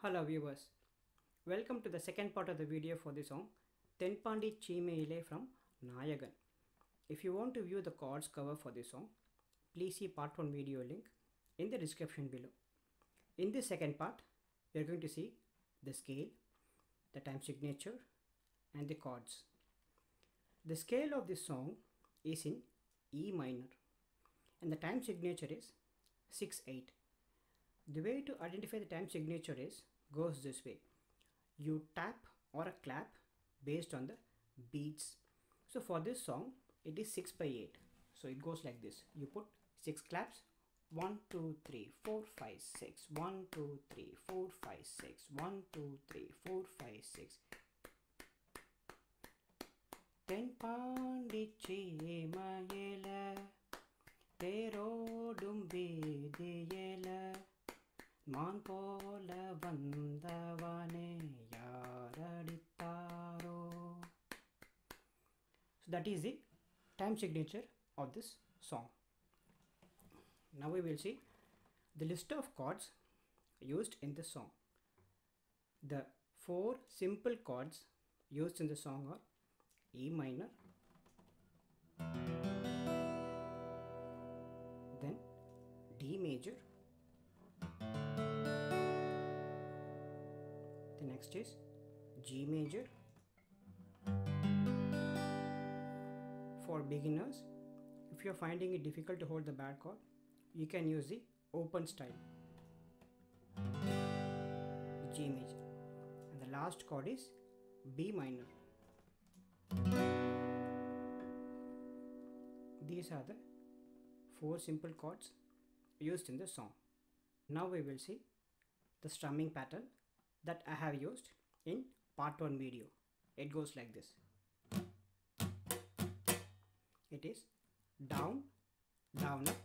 Hello viewers, welcome to the second part of the video for the song Thenpaandi Cheemayilae from Naayagan. If you want to view the chords cover for this song, please see part 1 video link in the description below. In this second part, we are going to see the scale, the time signature and the chords. The scale of this song is in E minor and the time signature is 6-8. The way to identify the time signature is goes this way. You tap or a clap based on the beats. So for this song, it is 6 by 8. So it goes like this. You put 6 claps 1, 2, 3, 4, 5, 6. 1, 2, 3, 4, 5, 6. 1, 2, 3, 4, 5, 6. தென்பாண்டிச்சேமயல தேரோடும் வீதியல மான் போல வந்தவனே யாரடித்தாரோ So that is the time signature of this song. Now we will see the list of chords used in this song. The four simple chords used in the song are E minor, then D major, next is G major. For beginners, if you are finding it difficult to hold the barre chord, you can use the open style. G major. And the last chord is B minor. These are the four simple chords used in the song. Now we will see the strumming pattern that I have used in part 1 video. It goes like this. It is down, down up,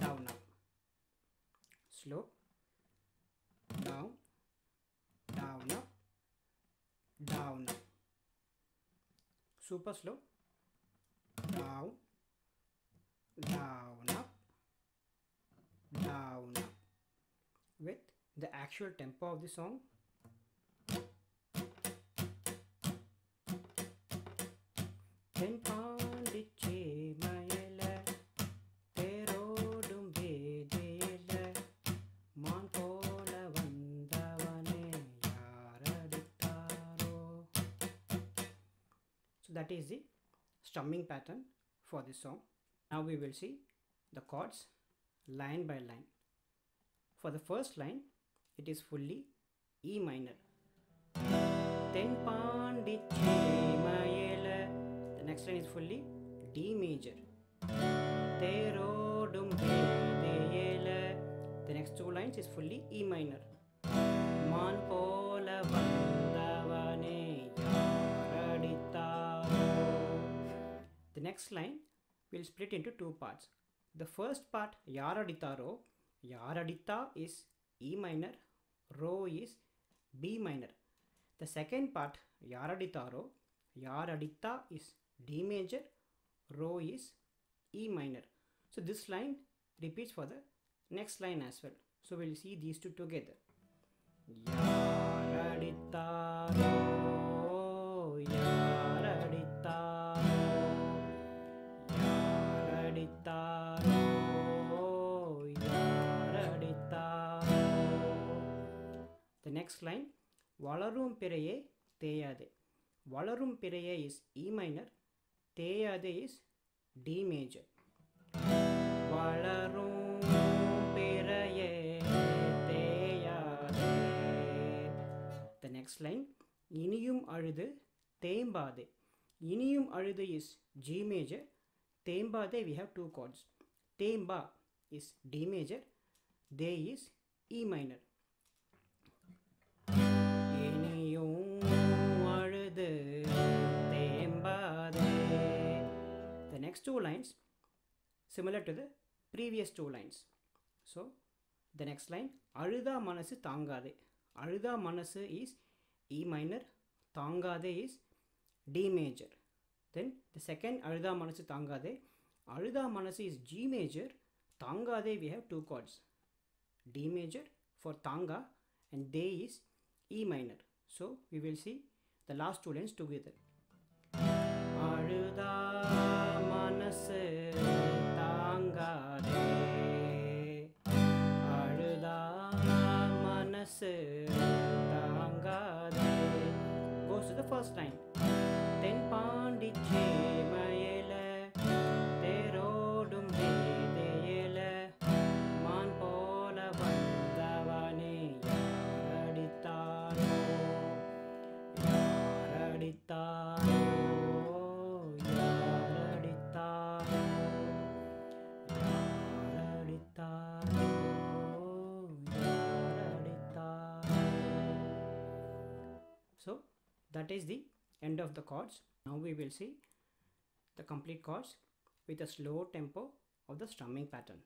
down up. Slow, down, down up, down up. Super slow, down, down up, down up. With the actual tempo of the song So that is the strumming pattern for this song. Now we will see the chords line by line. For the first line, it is fully E minor. Then The next line is fully D major. The next two lines is fully E minor. The next line will split into two parts. The first part Yaraditaro. Yaradita is E minor Ro is B minor. The second part Yaraditaro, Yaradita is D major, Ro is E minor. So this line repeats for the next line as well. So we'll see these two together. next line வளரும் பிறையே தேயாதே வளரும் பிறையே is E minor தேயாதே is D major வளரும் பிறையே தேயாதே The next line இனியும் அழுது தேம்பாதே இனியும் அழுது is G major தேம்பாதே we have two chords தேம்பா is D major they is E minor next two lines similar to the previous two lines. So the next line Arudha Manasu Tangade. Arudha Manasu is E minor, Tangade is D major. Then the second Arudha Manasu Tangade. Arudha Manasu is G major, Tangade we have two chords. D major for Tanga and De is E minor. So we will see the last two lines together. மனசு தாங்காதே. அழுதா மனசு தாங்காதே. Goes to the first தென் பாண்டிச்சே மயல தேரோடும் வேதையில மான் போல வந்தவனே யாரடித்தாரோ யாரடித்தாரோ that is the end of the chords. Now we will see the complete chords with a slow tempo of the strumming pattern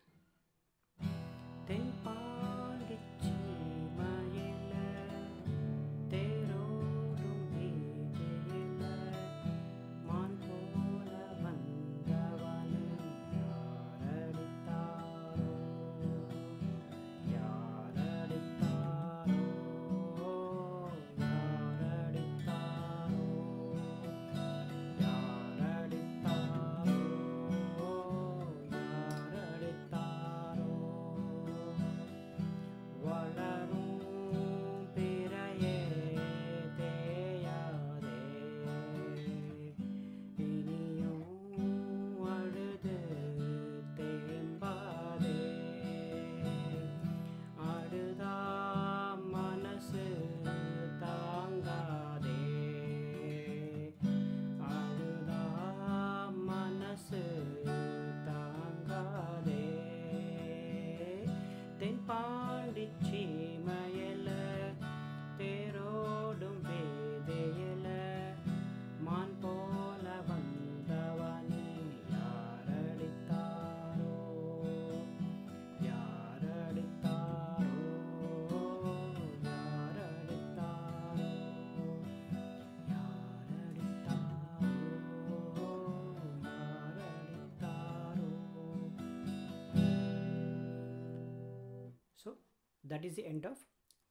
that is the end of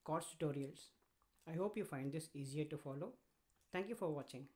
chords tutorials. I hope you find this easier to follow. Thank you for watching.